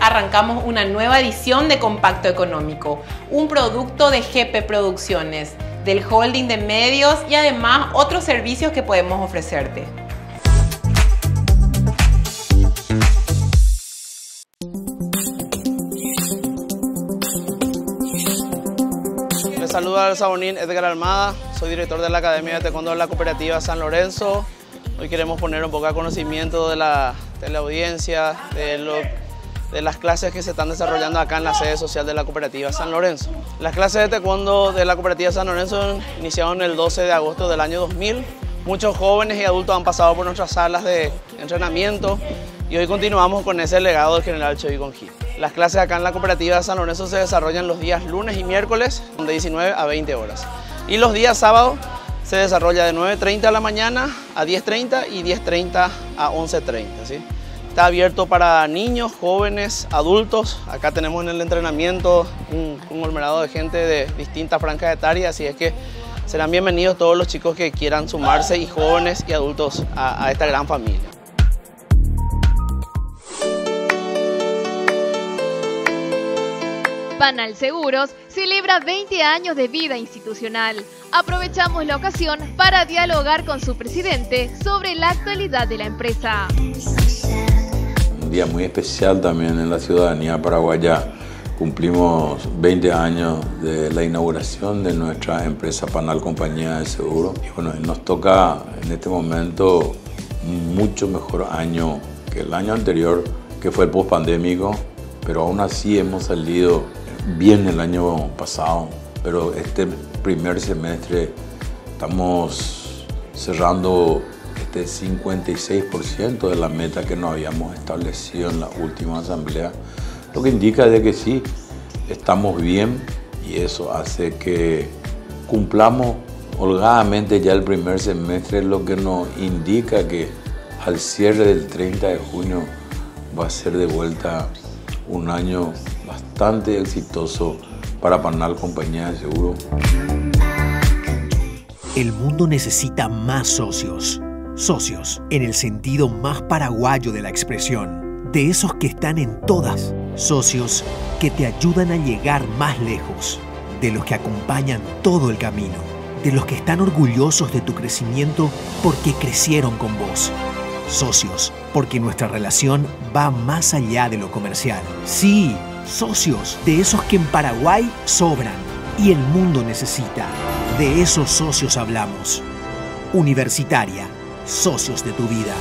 arrancamos una nueva edición de Compacto Económico, un producto de GP Producciones, del holding de medios y además otros servicios que podemos ofrecerte. Les saluda al Sabonín Edgar Almada, soy director de la Academia de Taekwondo de la Cooperativa San Lorenzo. Hoy queremos poner un poco de conocimiento de la, de la audiencia, de, lo, de las clases que se están desarrollando acá en la sede social de la Cooperativa San Lorenzo. Las clases de taekwondo de la Cooperativa San Lorenzo iniciaron el 12 de agosto del año 2000. Muchos jóvenes y adultos han pasado por nuestras salas de entrenamiento y hoy continuamos con ese legado del general Chevy Gil. Las clases acá en la Cooperativa San Lorenzo se desarrollan los días lunes y miércoles de 19 a 20 horas. Y los días sábados se desarrolla de 9.30 de la mañana a 10.30 y 10.30 a 11.30. ¿sí? Está abierto para niños, jóvenes, adultos. Acá tenemos en el entrenamiento un conglomerado de gente de distintas franjas etarias, así es que serán bienvenidos todos los chicos que quieran sumarse y jóvenes y adultos a, a esta gran familia. Panal Seguros celebra 20 años de vida institucional. Aprovechamos la ocasión para dialogar con su presidente sobre la actualidad de la empresa. Un día muy especial también en la ciudadanía paraguaya. Cumplimos 20 años de la inauguración de nuestra empresa Panal Compañía de Seguro. Y bueno, nos toca en este momento un mucho mejor año que el año anterior, que fue el post-pandémico, pero aún así hemos salido bien el año pasado, pero este primer semestre estamos cerrando este 56% de la meta que nos habíamos establecido en la última asamblea, lo que indica de que sí, estamos bien y eso hace que cumplamos holgadamente ya el primer semestre, lo que nos indica que al cierre del 30 de junio va a ser de vuelta un año bastante exitoso para Panal Compañía de Seguro. El mundo necesita más socios. Socios, en el sentido más paraguayo de la expresión, de esos que están en todas. Socios que te ayudan a llegar más lejos, de los que acompañan todo el camino, de los que están orgullosos de tu crecimiento porque crecieron con vos. Socios, porque nuestra relación va más allá de lo comercial. Sí, socios, de esos que en Paraguay sobran y el mundo necesita. De esos socios hablamos. Universitaria, socios de tu vida.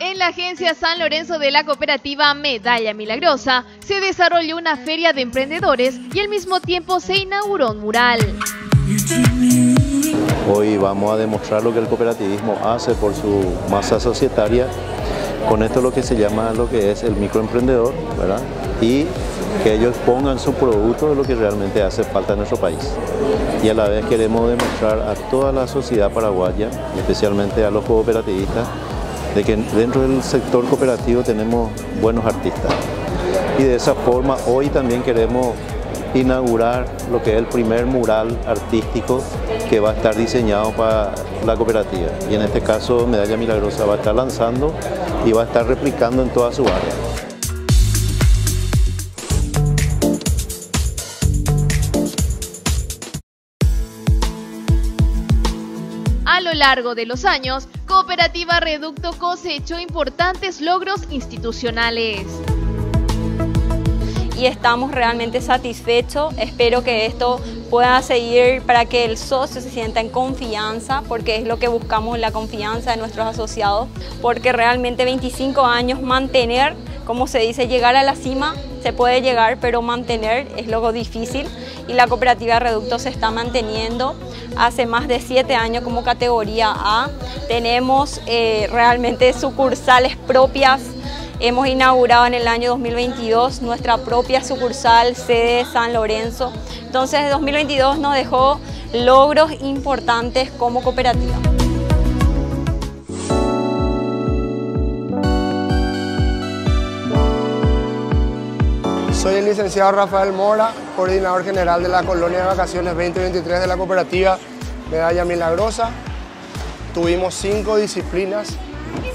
En la agencia San Lorenzo de la cooperativa Medalla Milagrosa se desarrolló una feria de emprendedores y al mismo tiempo se inauguró un mural. Hoy vamos a demostrar lo que el cooperativismo hace por su masa societaria. Con esto lo que se llama lo que es el microemprendedor, ¿verdad? Y que ellos pongan su producto de lo que realmente hace falta en nuestro país. Y a la vez queremos demostrar a toda la sociedad paraguaya, especialmente a los cooperativistas, de que dentro del sector cooperativo tenemos buenos artistas. Y de esa forma hoy también queremos inaugurar lo que es el primer mural artístico que va a estar diseñado para la cooperativa. Y en este caso Medalla Milagrosa va a estar lanzando y va a estar replicando en toda su área. Largo de los años, Cooperativa Reducto cosechó importantes logros institucionales. Y estamos realmente satisfechos. Espero que esto pueda seguir para que el socio se sienta en confianza, porque es lo que buscamos, la confianza de nuestros asociados, porque realmente 25 años mantener, como se dice, llegar a la cima, se puede llegar, pero mantener es lo difícil y la cooperativa Reducto se está manteniendo hace más de 7 años como categoría A. Tenemos eh, realmente sucursales propias Hemos inaugurado en el año 2022 nuestra propia sucursal sede San Lorenzo. Entonces 2022 nos dejó logros importantes como cooperativa. Soy el licenciado Rafael Mora, coordinador general de la Colonia de Vacaciones 2023 de la cooperativa medalla milagrosa. Tuvimos cinco disciplinas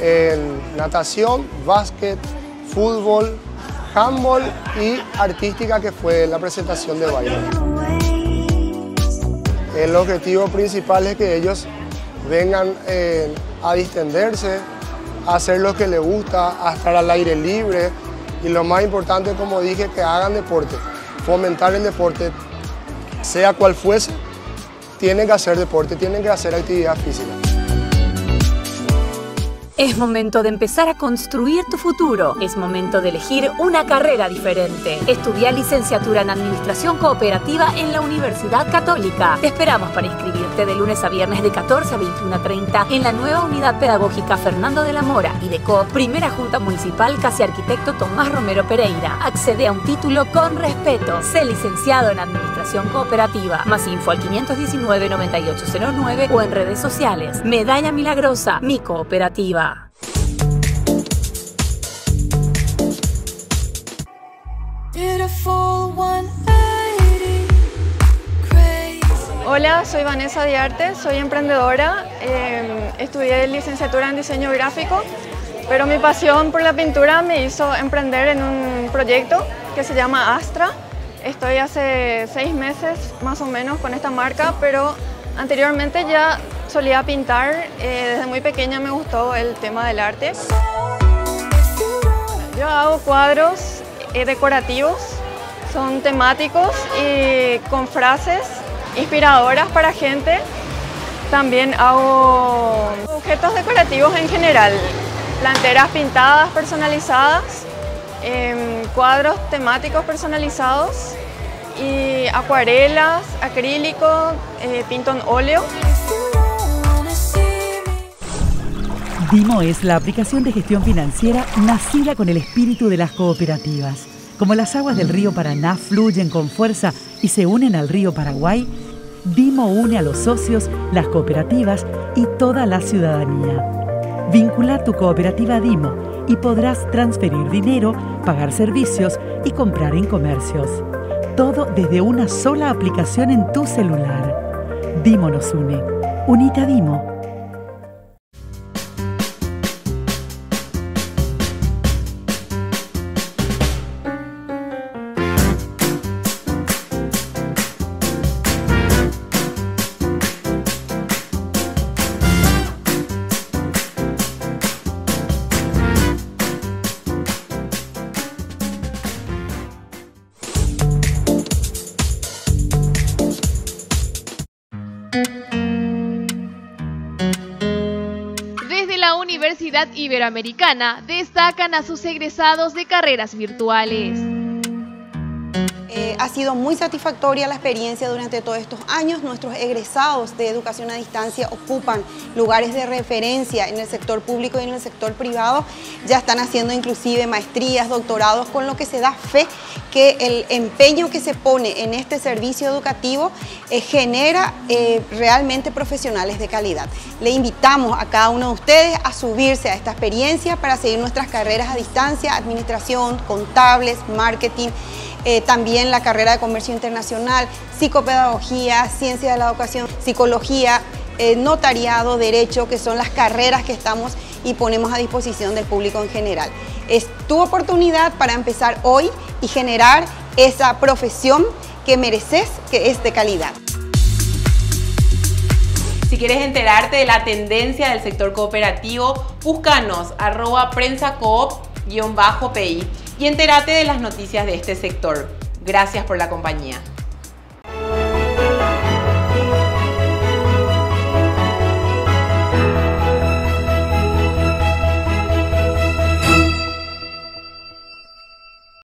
en natación, básquet, fútbol, handball y artística que fue la presentación de baile. El objetivo principal es que ellos vengan eh, a distenderse, a hacer lo que les gusta, a estar al aire libre y lo más importante, como dije, que hagan deporte, fomentar el deporte, sea cual fuese, tienen que hacer deporte, tienen que hacer actividad física. Es momento de empezar a construir tu futuro. Es momento de elegir una carrera diferente. Estudia licenciatura en Administración Cooperativa en la Universidad Católica. Te esperamos para inscribirte de lunes a viernes de 14 a 21.30 en la nueva unidad pedagógica Fernando de la Mora y de COP, Primera Junta Municipal Casi Arquitecto Tomás Romero Pereira. Accede a un título con respeto. Sé licenciado en Administración Cooperativa. Más info al 519-9809 o en redes sociales. Medalla Milagrosa, mi cooperativa. Hola, soy Vanessa Diarte, soy emprendedora, em, estudié licenciatura en diseño gráfico, pero mi pasión por la pintura me hizo emprender en un proyecto que se llama Astra. Estoy hace seis meses más o menos con esta marca, pero anteriormente ya solía pintar, eh, desde muy pequeña me gustó el tema del arte. Yo hago cuadros eh, decorativos, son temáticos y con frases inspiradoras para gente. También hago objetos decorativos en general, planteras pintadas personalizadas, cuadros temáticos personalizados y acuarelas, acrílico, eh, óleo. Dimo es la aplicación de gestión financiera nacida con el espíritu de las cooperativas. Como las aguas del río Paraná fluyen con fuerza y se unen al río Paraguay, Dimo une a los socios, las cooperativas y toda la ciudadanía. Vincula tu cooperativa Dimo y podrás transferir dinero, pagar servicios y comprar en comercios. Todo desde una sola aplicación en tu celular. Dimo nos une. Unita Dimo. Iberoamericana destacan a sus egresados de carreras virtuales. Eh, ha sido muy satisfactoria la experiencia durante todos estos años. Nuestros egresados de educación a distancia ocupan lugares de referencia en el sector público y en el sector privado. Ya están haciendo inclusive maestrías, doctorados, con lo que se da fe que el empeño que se pone en este servicio educativo eh, genera eh, realmente profesionales de calidad. Le invitamos a cada uno de ustedes a subirse a esta experiencia para seguir nuestras carreras a distancia, administración, contables, marketing, eh, también la carrera de comercio internacional, psicopedagogía, ciencia de la educación, psicología, eh, notariado, derecho, que son las carreras que estamos y ponemos a disposición del público en general. Es tu oportunidad para empezar hoy y generar esa profesión que mereces, que es de calidad. Si quieres enterarte de la tendencia del sector cooperativo, búscanos arroba prensacoop-pi y entérate de las noticias de este sector. Gracias por la compañía.